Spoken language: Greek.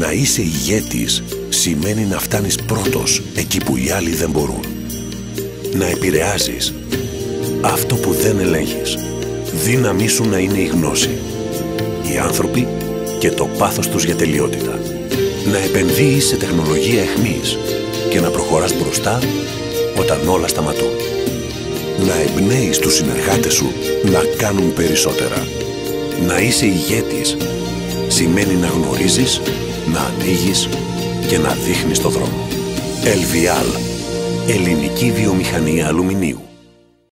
Να είσαι ηγέτης σημαίνει να φτάνεις πρώτος εκεί που οι άλλοι δεν μπορούν. Να επηρεάζεις αυτό που δεν ελέγχεις. Δύναμή σου να είναι η γνώση. Οι άνθρωποι και το πάθος τους για τελειότητα. Να επενδύεις σε τεχνολογία εχμής και να προχωράς μπροστά όταν όλα σταματούν. Να εμπνέεις τους συνεργάτες σου να κάνουν περισσότερα. Να είσαι ηγέτης σημαίνει να γνωρίζεις, να ανοίγεις και να δείχνεις το δρόμο. Ελβιάλ. Ελληνική βιομηχανία αλουμινίου.